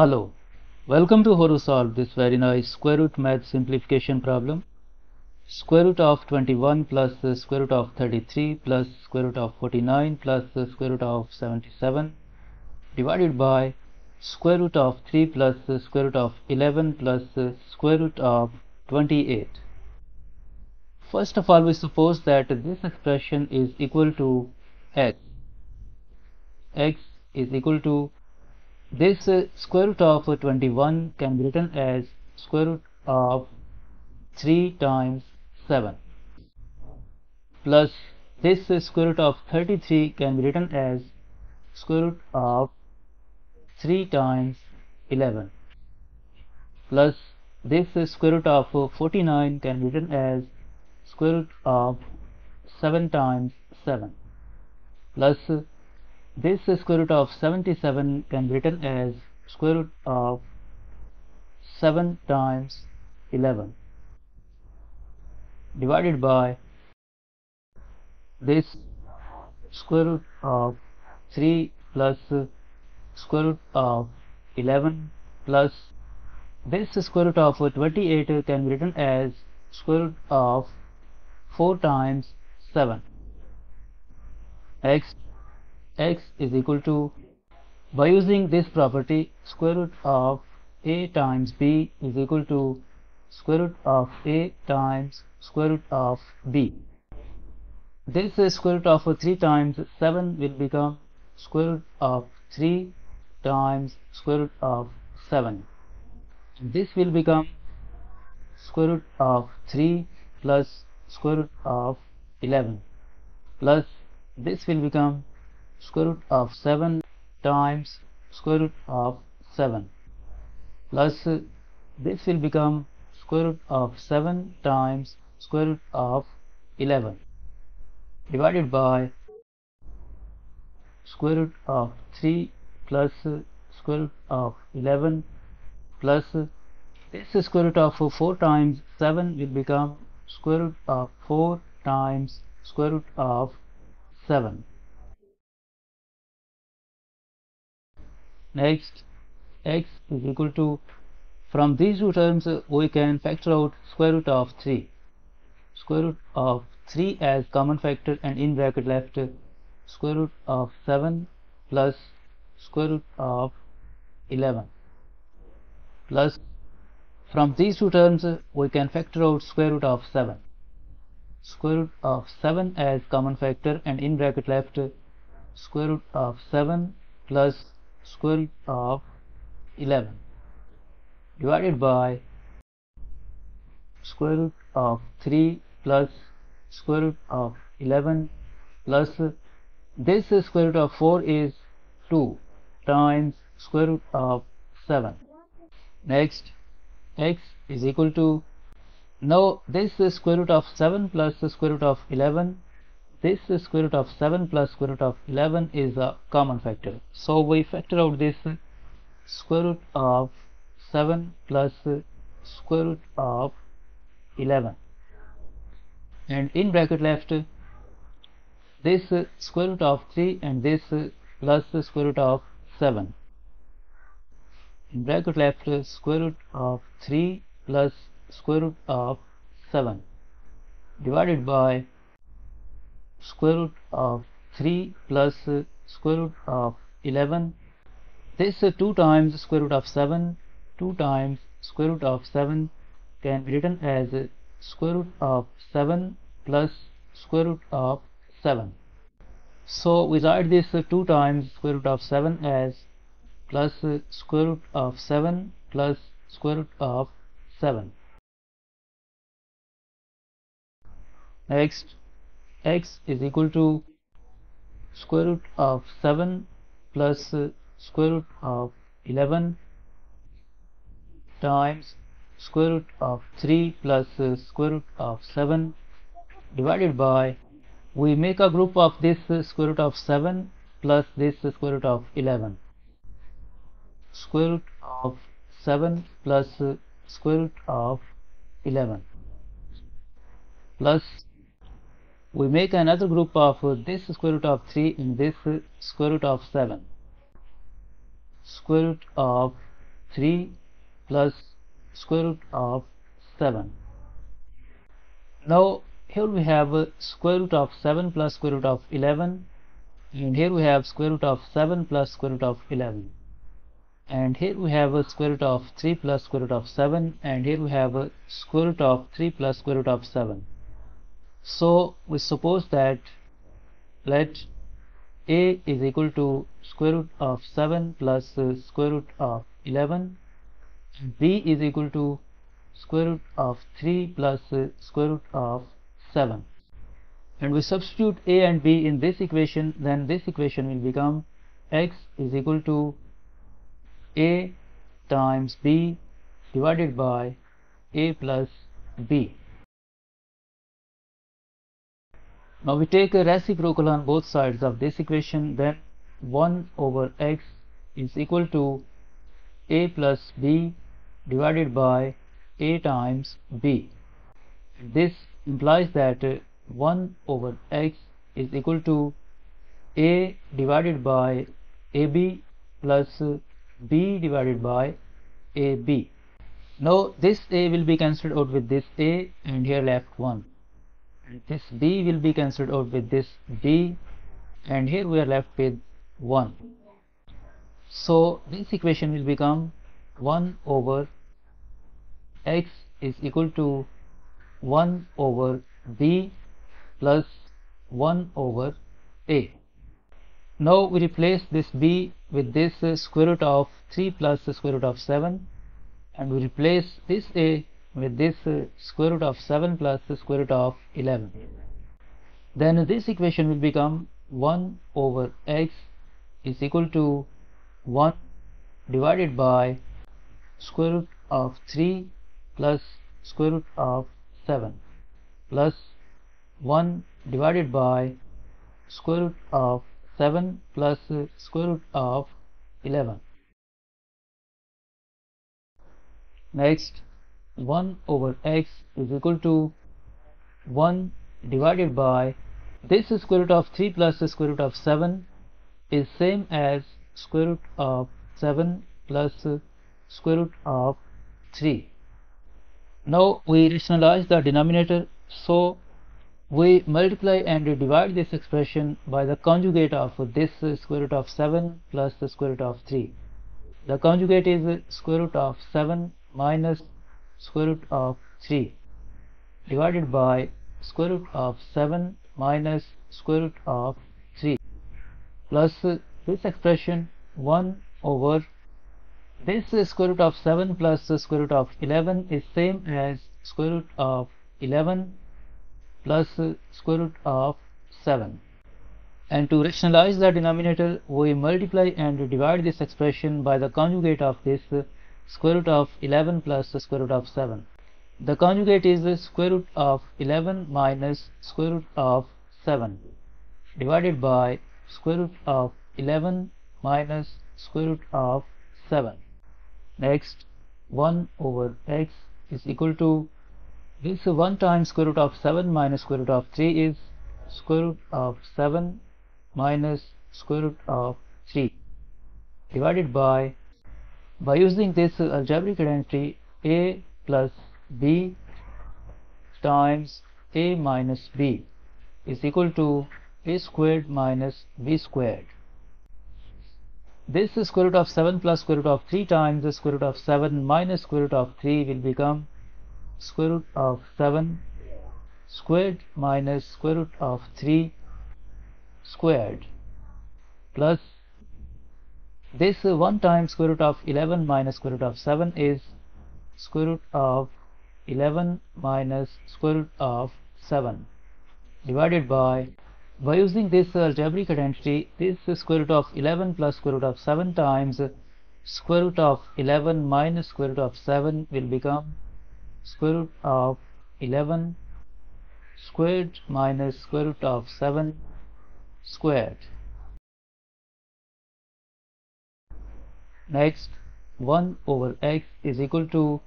Hello, welcome to HoroSolve this very nice square root math simplification problem. Square root of 21 plus the square root of 33 plus square root of 49 plus the square root of 77 divided by square root of 3 plus the square root of 11 plus the square root of 28. First of all we suppose that this expression is equal to x. x is equal to this uh, square root of uh, 21 can be written as square root of 3 times 7 plus this uh, square root of 33 can be written as square root of 3 times 11 plus this uh, square root of uh, 49 can be written as square root of 7 times 7 plus uh, this square root of 77 can be written as square root of 7 times 11 divided by this square root of 3 plus square root of 11 plus this square root of 28 can be written as square root of 4 times 7 x x is equal to by using this property square root of a times b is equal to square root of a times square root of b. This is square root of 3 times 7 will become square root of 3 times square root of 7 this will become square root of 3 plus square root of 11 plus this will become square root of 7 times square root of 7 plus this will become square root of 7 times square root of 11 divided by square root of 3 plus square root of 11 plus this square root of 4 times 7 will become square root of 4 times square root of 7 next x is equal to from these two terms we can factor out square root of 3 square root of 3 as common factor and in bracket left square root of 7 plus square root of 11 plus from these two terms we can factor out square root of 7 square root of 7 as common factor and in bracket left square root of 7 plus square root of 11 divided by square root of 3 plus square root of 11 plus this square root of 4 is 2 times square root of 7 next x is equal to now this square root of 7 plus the square root of 11 this square root of 7 plus square root of 11 is a common factor. So we factor out this square root of 7 plus square root of 11 and in bracket left this square root of 3 and this plus square root of 7 in bracket left square root of 3 plus square root of 7 divided by square root of 3 plus square root of 11 this 2 times square root of 7 2 times square root of 7 can be written as square root of 7 plus square root of 7 so we write this 2 times square root of 7 as plus square root of 7 plus square root of 7 next x is equal to square root of 7 plus square root of 11 times square root of 3 plus square root of 7 divided by we make a group of this square root of 7 plus this square root of 11 square root of 7 plus square root of 11 plus we make another group of this square root of 3 and this square root of 7 square root of 3 plus square root of 7 now here we have square root of 7 plus square root of 11 and here we have square root of 7 plus square root of 11 and here we have a square root of 3 plus square root of 7 and here we have a square root of 3 plus square root of 7 so we suppose that let a is equal to square root of 7 plus uh, square root of 11 b is equal to square root of 3 plus uh, square root of 7 and we substitute a and b in this equation then this equation will become x is equal to a times b divided by a plus b now we take a reciprocal on both sides of this equation then 1 over x is equal to a plus b divided by a times b. This implies that uh, 1 over x is equal to a divided by ab plus b divided by ab now this a will be cancelled out with this a and here left 1 this b will be cancelled out with this b and here we are left with 1 so this equation will become 1 over x is equal to 1 over b plus 1 over a. Now we replace this b with this uh, square root of 3 plus the square root of 7 and we replace this a with this uh, square root of 7 plus the square root of 11. Then this equation will become 1 over x is equal to 1 divided by square root of 3 plus square root of 7 plus 1 divided by square root of 7 plus square root of 11 next 1 over x is equal to 1 divided by this square root of 3 plus the square root of 7 is same as square root of 7 plus square root of 3 now we rationalize the denominator. So we multiply and divide this expression by the conjugate of this square root of 7 plus the square root of 3 the conjugate is square root of 7 minus square root of 3 divided by square root of 7 minus square root of 3 plus this expression 1 over this square root of 7 plus square root of 11 is same as square root of 11 plus square root of 7 and to rationalize the denominator we multiply and divide this expression by the conjugate of this square root of 11 plus the square root of 7 the conjugate is the square root of 11 minus square root of 7 divided by square root of 11 minus square root of 7 next 1 over x is equal to this 1 times square root of 7 minus square root of 3 is square root of 7 minus square root of 3 divided by by using this algebraic identity a plus b times a minus b is equal to a squared minus b squared. This square root of 7 plus square root of 3 times the square root of 7 minus square root of 3 will become square root of 7 squared minus square root of 3 squared plus this 1 times square root of 11 minus square root of 7 is square root of 11 minus square root of 7 divided by by using this algebraic identity, this square root of 11 plus square root of 7 times square root of 11 minus square root of 7 will become square root of 11 squared minus square root of 7 squared. Next, 1 over x is equal to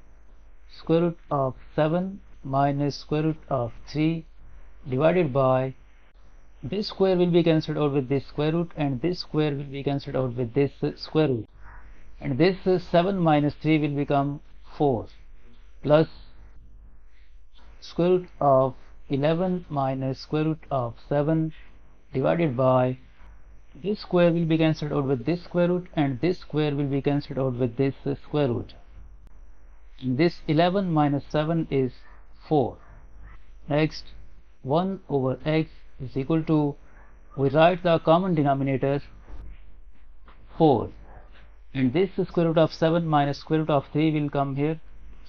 square root of 7 minus square root of 3 divided by this square will be cancelled out with this square root and this square will be cancelled out with this square root. And this uh, 7 minus 3 will become 4 plus square root of 11 minus square root of 7 divided by this square will be cancelled out with this square root and this square will be cancelled out with this uh, square root. This 11 minus 7 is 4 next 1 over x is equal to we write the common denominator 4 and this square root of 7 minus square root of 3 will come here.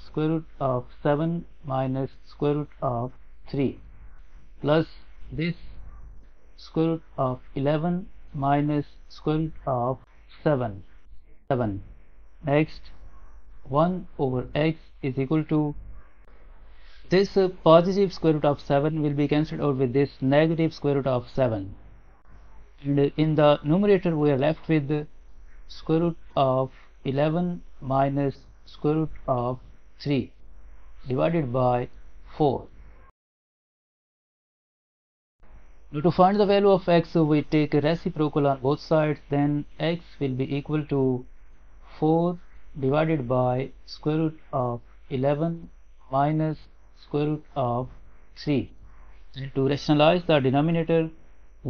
Square root of 7 minus square root of 3 plus this square root of 11 minus square root of 7 7 next 1 over x is equal to this uh, positive square root of 7 will be cancelled out with this negative square root of 7 and in the numerator we are left with square root of 11 minus square root of 3 divided by 4 now to find the value of x we take a reciprocal on both sides then x will be equal to 4 divided by square root of 11 minus square root of 3 and to rationalize the denominator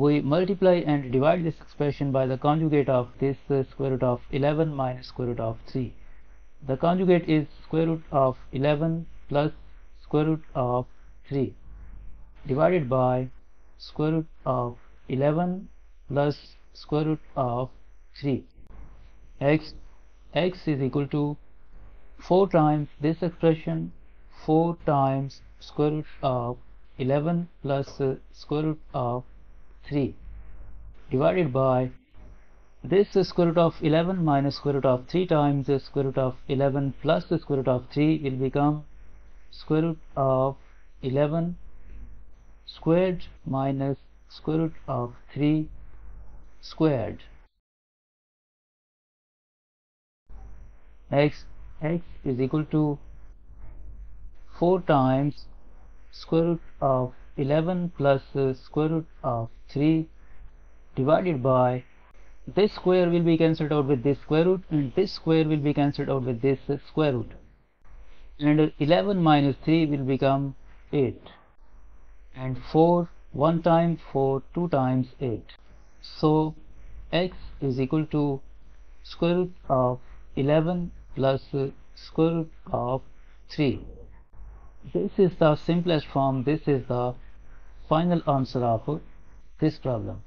we multiply and divide this expression by the conjugate of this uh, square root of 11 minus square root of 3 the conjugate is square root of 11 plus square root of 3 divided by square root of 11 plus square root of 3 x x is equal to 4 times this expression 4 times square root of 11 plus uh, square root of 3 divided by this square root of 11 minus square root of 3 times the square root of 11 plus the square root of 3 will become square root of 11 squared minus square root of 3 squared. X x is equal to 4 times square root of 11 plus square root of 3 divided by this square will be cancelled out with this square root and this square will be cancelled out with this square root. And 11 minus 3 will become 8 and 4 1 time 4 2 times 8 so x is equal to square root of 11 plus square root of 3 this is the simplest form. This is the final answer of this problem